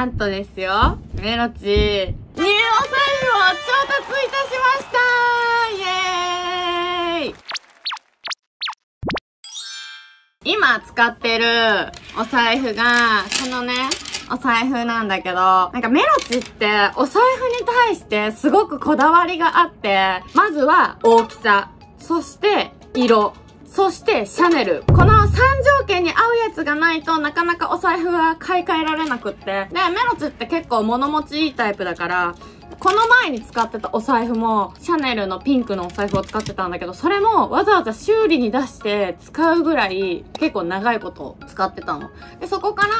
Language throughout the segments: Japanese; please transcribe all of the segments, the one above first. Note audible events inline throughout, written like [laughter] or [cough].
なんとですよ、メロチ、ニューお財布を調達いたしました。イエーイ。今使ってるお財布が、このね、お財布なんだけど、なんかメロチってお財布に対してすごくこだわりがあって、まずは大きさ、そして色、そしてシャネル。この3条件に合うやつがないとなかなかお財布は買い替えられなくって。で、メロチって結構物持ちいいタイプだから、この前に使ってたお財布も、シャネルのピンクのお財布を使ってたんだけど、それもわざわざ修理に出して使うぐらい結構長いこと使ってたの。で、そこから、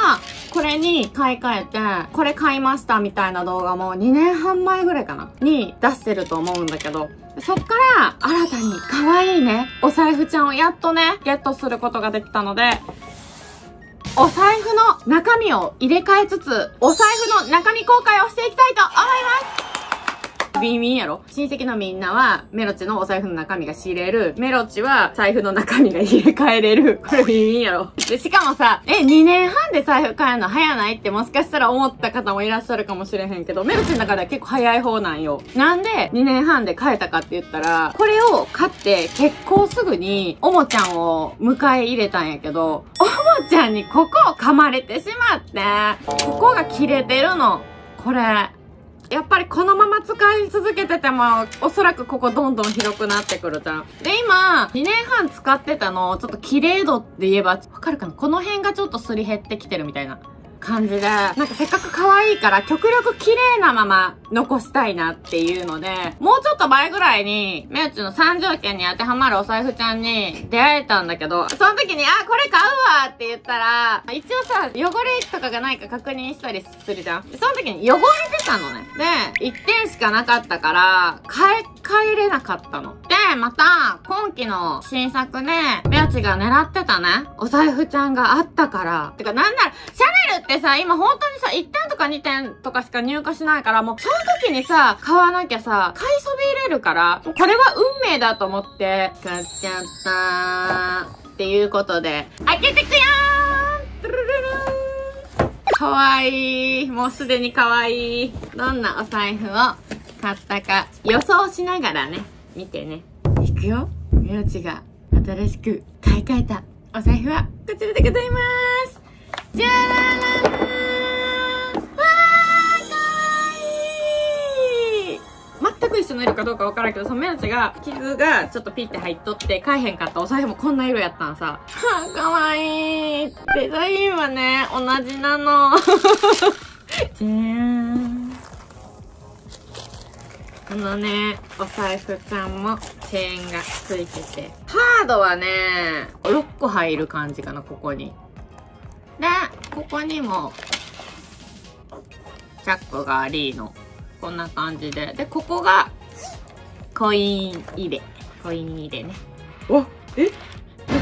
これに買い替えて、これ買いましたみたいな動画も2年半前ぐらいかなに出してると思うんだけど、そっから新たに可愛いね、お財布ちゃんをやっとね、ゲットすることができたので、お財布の中身を入れ替えつつ、お財布の中身公開をしていきたいと思いますビンビンやろ？親戚のみんなは、メロチのお財布の中身が知れる。メロチは、財布の中身が入れ替えれる。これビンビンやろで、しかもさ、え、2年半で財布変えるの早ないってもしかしたら思った方もいらっしゃるかもしれへんけど、メロチの中では結構早い方なんよ。なんで2年半で変えたかって言ったら、これを買って結構すぐに、おもちゃんを迎え入れたんやけど、おもちゃんにここを噛まれてしまって、ここが切れてるの。これ。やっぱりこのまま使い続けてても、おそらくここどんどん広くなってくるじゃん。で、今、2年半使ってたの、ちょっと綺麗度って言えば、わかるかな？この辺がちょっとすり減ってきてるみたいな。感じで、なんかせっかく可愛いから極力綺麗なまま残したいなっていうので、もうちょっと前ぐらいに、メウチの3条件に当てはまるお財布ちゃんに出会えたんだけど、その時に、あ、これ買うわって言ったら、一応さ、汚れとかがないか確認したりするじゃん。その時に汚れてたのね。で、1点しかなかったから、買い替えれなかったの。また、今期の新作で、メウチが狙ってたね、お財布ちゃんがあったから。てか、なんなら、シャネルってさ、今本当にさ、1点とか2点とかしか入荷しないから、もうその時にさ、買わなきゃさ、買いそびれるから、これは運命だと思って、買っちゃったー。っていうことで、開けてくよールルルかわいい。もうすでにかわいい。どんなお財布を買ったか予想しながらね、見てね。いくよ。みろちが新しく買い替えたお財布はこちらでございます。じゃらららわーかわいい全く一緒の色かどうかわからんけど、そのメロチが、傷がちょっとピッて入っとって、買えへんかったお財布もこんな色やったんさ。はぁ、かわいい。デザインはね、同じなの。じゃーん。このね、お財布ちゃんもチェーンがついてて。ハードはね、6個入る感じかな、ここに。で、ここにも、チャックがありの。こんな感じで。で、ここが、コイン入れ。コイン入れね。わえ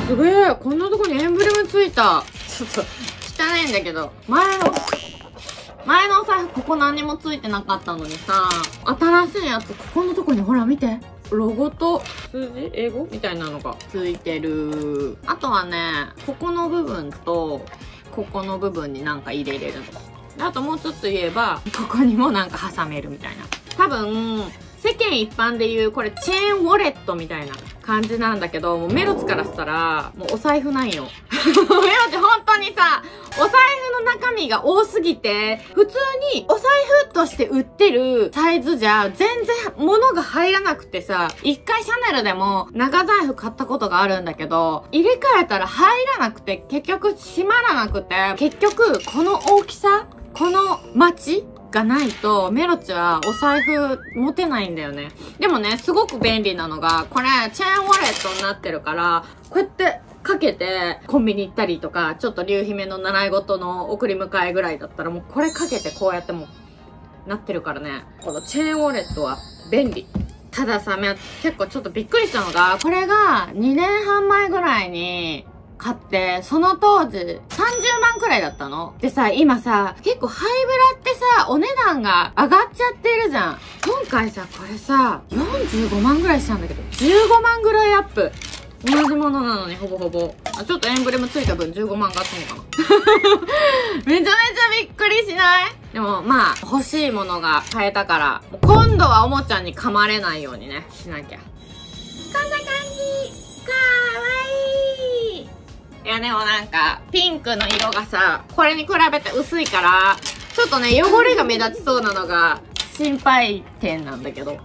すげえこんなとこにエンブレムついた。ちょっと、汚いんだけど。前の、前のお財布ここ何もついてなかったのにさ、新しいやつ、ここのとこにほら見て。ロゴと数字英語みたいなのがついてる。あとはね、ここの部分と、ここの部分になんか入れれるの。あともうちょっと言えば、ここにもなんか挟めるみたいな。多分、世間一般で言う、これチェーンウォレットみたいな感じなんだけど、もうメロツからしたら、もうお財布なんよ。メロツ本当にさ、お財布の中身が多すぎて、普通にお財布として売ってるサイズじゃ全然物が入らなくてさ、一回シャネルでも長財布買ったことがあるんだけど、入れ替えたら入らなくて、結局閉まらなくて、結局この大きさこの街がないと、メロチはお財布持てないんだよね。でもね、すごく便利なのが、これ、チェーンウォレットになってるから、こうやってかけて、コンビニ行ったりとか、ちょっと竜姫の習い事の送り迎えぐらいだったら、もうこれかけてこうやっても、なってるからね。このチェーンウォレットは便利。たださ、結構ちょっとびっくりしたのが、これが2年半前ぐらいに、買って、その当時、30万くらいだったの。でさ、今さ、結構ハイブラってさ、お値段が上がっちゃってるじゃん。今回さ、これさ、45万ぐらいしたんだけど、15万ぐらいアップ。同じものなのに、ほぼほぼ。あ、ちょっとエンブレムついた分15万があったのかな。[laughs] めちゃめちゃびっくりしない？でもまあ、欲しいものが買えたから、今度はおもちゃに噛まれないようにね、しなきゃ。こんな感じかわいいいやでもなんか、ピンクの色がさ、これに比べて薄いから、ちょっとね、汚れが目立ちそうなのが心配点なんだけど。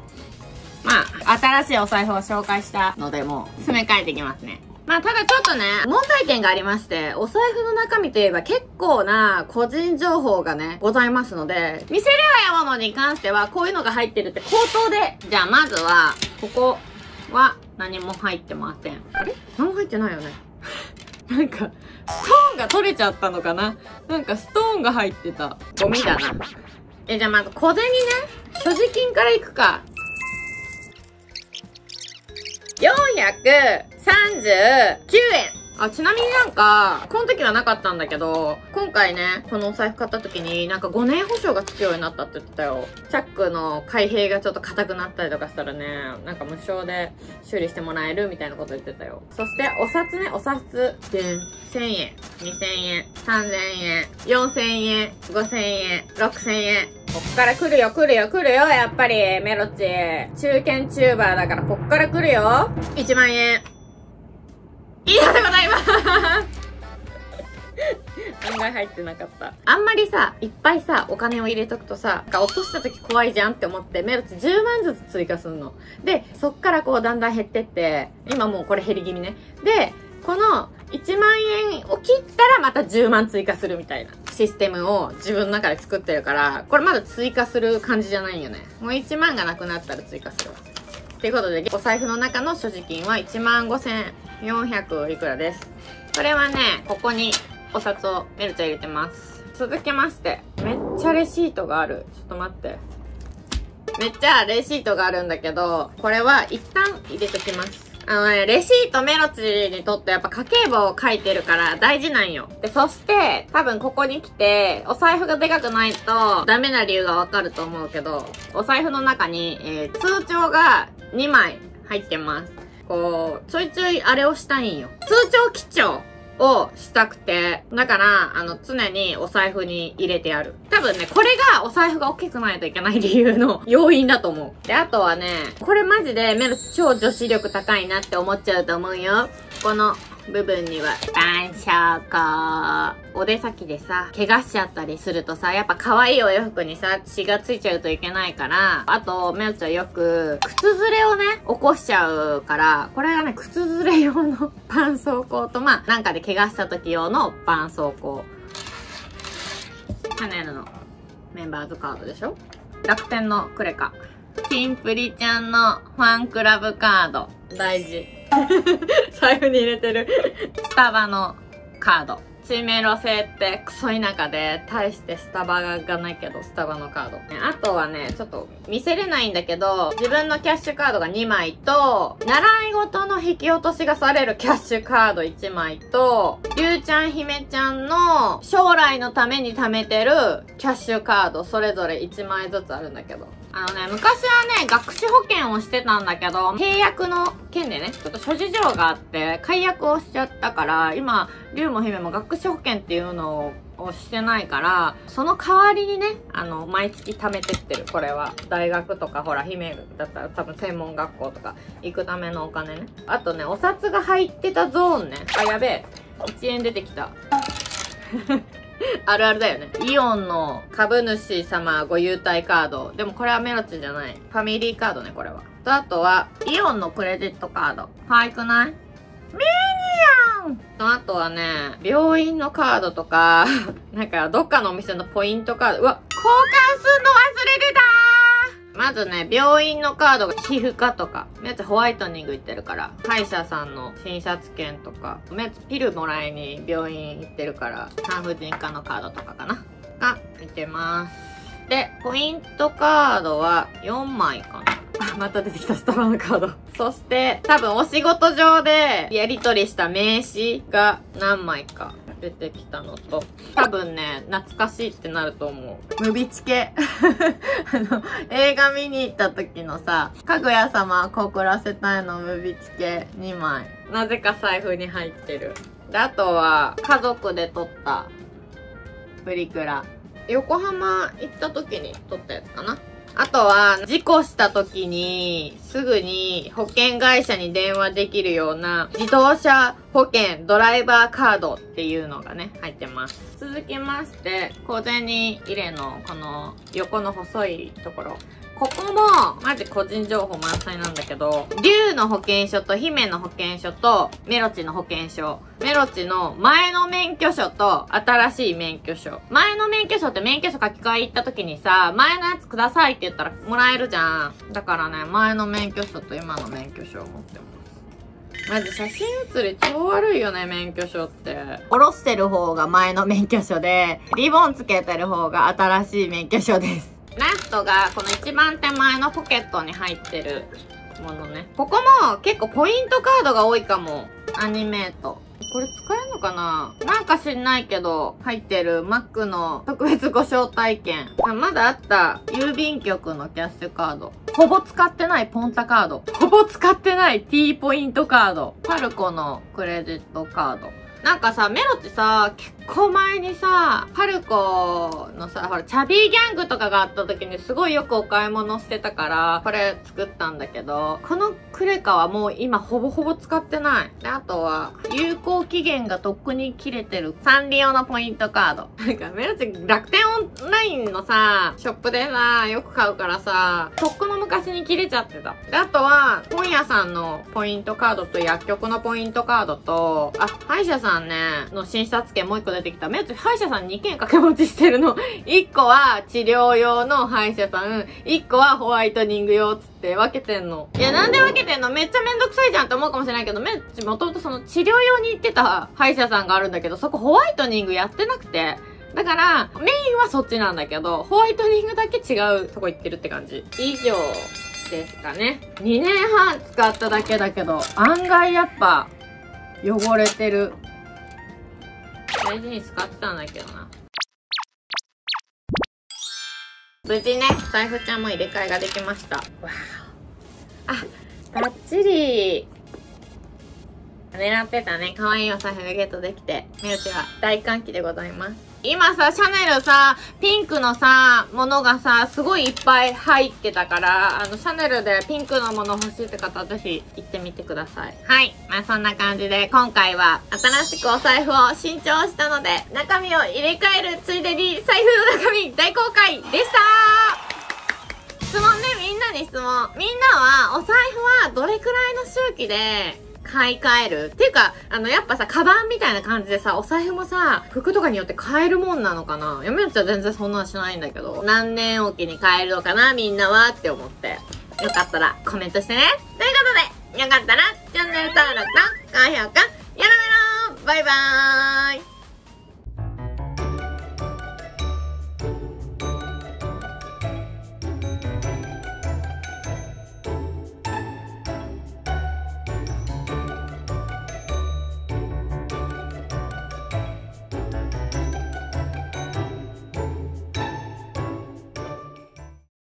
まあ、新しいお財布を紹介したので、もう、詰め替えていきますね。まあ、ただちょっとね、問題点がありまして、お財布の中身といえば結構な個人情報がね、ございますので、見せるやものに関しては、こういうのが入ってるって口頭で。じゃあ、まずは、ここは何も入ってません。あれ？何も入ってないよね。[laughs] なんか、ストーンが取れちゃったのかな？なんかストーンが入ってた。ゴミだな。え、じゃあまず小銭ね。所持金からいくか。439円あ、ちなみになんか、この時はなかったんだけど、今回ね、このお財布買った時に、なんか5年保証がつくようになったって言ってたよ。チャックの開閉がちょっと硬くなったりとかしたらね、なんか無償で修理してもらえるみたいなこと言ってたよ。そして、お札ね、お札、で、1000円、2000円、3000円、4000円、5000円、6000円。こっから来るよ、来るよ、来るよ、やっぱり、メロチ。中堅チューバーだから、こっから来るよ。1万円。以上でございます案外入ってなかった。あんまりさ、いっぱいさ、お金を入れとくとさ、落とした時怖いじゃんって思って、メロチ10万ずつ追加すんの。で、そっからこうだんだん減ってって、今もうこれ減り気味ね。で、この1万円を切ったらまた10万追加するみたいなシステムを自分の中で作ってるから、これまだ追加する感じじゃないよね。もう1万がなくなったら追加するわ。ということで、お財布の中の所持金は1万5400いくらです。これはね、ここにお札をメルちゃん入れてます。続きまして、めっちゃレシートがある。ちょっと待って。めっちゃレシートがあるんだけど、これは一旦入れときます。あのね、レシートメロチにとってやっぱ家計簿を書いてるから大事なんよ。で、そして、多分ここに来て、お財布がでかくないとダメな理由がわかると思うけど、お財布の中に、えー、通帳が2枚入ってます。こう、ちょいちょいあれをしたいんよ。通帳基調をしたくて、だから、あの、常にお財布に入れてある。多分ね、これがお財布が大きくないといけない理由の要因だと思う。で、あとはね、これマジでメル超女子力高いなって思っちゃうと思うよ。この部分には、晩酌。お出先でさ、怪我しちゃったりするとさ、やっぱ可愛いお洋服にさ、血がついちゃうといけないから、あと、めルちゃんよく、靴ずれをね、起こしちゃうから、これがね、靴ずれ用の絆創膏と、まあ、なんかで怪我した時用の絆創膏。シャネルのメンバーズカードでしょ？楽天のクレカ。キンプリちゃんのファンクラブカード。大事。[laughs] 財布に入れてるスタバのカード。チメロ製ってクソ田舎で、大してスタバがないけど、スタバのカード。あとはね、ちょっと見せれないんだけど、自分のキャッシュカードが2枚と、習い事の引き落としがされる [laughs] キャッシュカード1枚と、りゅうちゃんひめちゃんの将来のために貯めてるキャッシュカードそれぞれ1枚ずつあるんだけど。あのね、昔はね、学資保険をしてたんだけど、契約の件でね、ちょっと諸事情があって、解約をしちゃったから、今、竜も姫も学資保険っていうのをしてないから、その代わりにね、あの、毎月貯めてってる、これは。大学とか、ほら、姫だったら多分専門学校とか行くためのお金ね。あとね、お札が入ってたゾーンね。あ、やべえ。1円出てきた。[laughs] あるあるだよね。イオンの株主様ご優待カード。でもこれはメロチじゃない。ファミリーカードね、これは。と、あとは、イオンのクレジットカード。可愛くない？ミニオンと、あとはね、病院のカードとか、[laughs] なんか、どっかのお店のポイントカード。うわ、交換すんの忘れてたまずね、病院のカードが皮膚科とか、やつホワイトニング行ってるから、歯医者さんの診察券とか、やつピルもらいに病院行ってるから、産婦人科のカードとかかな。が、見てます。で、ポイントカードは4枚かな。あ、また出てきたスタバのカード。そして、多分お仕事上でやり取りした名刺が何枚か。出てきたのと、多分ね、懐かしいってなると思う。ムビチケ。[laughs] あの、映画見に行った時のさ、かぐや様告らせたいのムビチケ2枚。なぜか財布に入ってる。で、あとは、家族で撮ったプリクラ。横浜行った時に撮ったやつかな。あとは、事故した時に、すぐに保険会社に電話できるような、自動車保険ドライバーカードっていうのがね、入ってます。続きまして、小銭入れのこの横の細いところ。ここも、マジ個人情報満載なんだけど、竜の保険証と姫の保険証とメロチの保険証。メロチの前の免許証と新しい免許証。前の免許証って免許証書き換え行った時にさ、前のやつくださいって言ったらもらえるじゃん。だからね、前の免許証と今の免許証を持ってます。マジ写真写り超悪いよね、免許証って。下ろしてる方が前の免許証で、リボンつけてる方が新しい免許証です。ラストがこの一番手前のポケットに入ってるものね。ここも結構ポイントカードが多いかも。アニメート。これ使えるのかな？なんか知んないけど、入ってる Mac の特別ご招待券。あ、まだあった郵便局のキャッシュカード。ほぼ使ってないポンタカード。ほぼ使ってない T ポイントカード。パルコのクレジットカード。なんかさ、メロってさ、結構前にさ、パルコのさ、ほら、チャビーギャングとかがあった時にすごいよくお買い物してたから、これ作ったんだけど、このクレカはもう今ほぼほぼ使ってない。で、あとは、有効期限がとっくに切れてるサンリオのポイントカード。[laughs] なんか、メロチ楽天オンラインのさ、ショップでさ、よく買うからさ、とっくの昔に切れちゃってた。で、あとは、本屋さんのポイントカードと薬局のポイントカードと、あ、歯医者さんね、の診察券もう一個出てきた。目つ歯医者さん2件掛け持ちしてるの。[laughs] 1個は治療用の歯医者さん、1個はホワイトニング用つって分けてんの。いや、なんで分けてんの？めっちゃめんどくさいじゃんって思うかもしれないけど、めっちゃもともとその治療用に行ってた歯医者さんがあるんだけど、そこホワイトニングやってなくて、だから、メインはそっちなんだけど、ホワイトニングだけ違うとこ行ってるって感じ。以上ですかね。2年半使っただけだけど、案外やっぱ、汚れてる。大事に使ってたんだけどな。無事ね、財布ちゃんも入れ替えができました。わあ、バッチリ狙ってたね、可愛いお財布がゲットできて、みうちは大歓喜でございます。今さ、シャネルさ、ピンクのさ、ものがさ、すごいいっぱい入ってたから、あの、シャネルでピンクのもの欲しいって方、ぜひ行ってみてください。はい。まあ、そんな感じで、今回は新しくお財布を新調したので、中身を入れ替えるついでに、財布の中身大公開でした質問ね、みんなに質問。みんなは、お財布はどれくらいの周期で買い替える。っていうか、あの、やっぱさ、カバンみたいな感じでさ、お財布もさ、服とかによって買えるもんなのかな。嫁っちは全然そんなんしないんだけど、何年おきに買えるのかなみんなはって思って。よかったらコメントしてね。ということで、よかったらチャンネル登録と高評価、やろめろバイバーイ。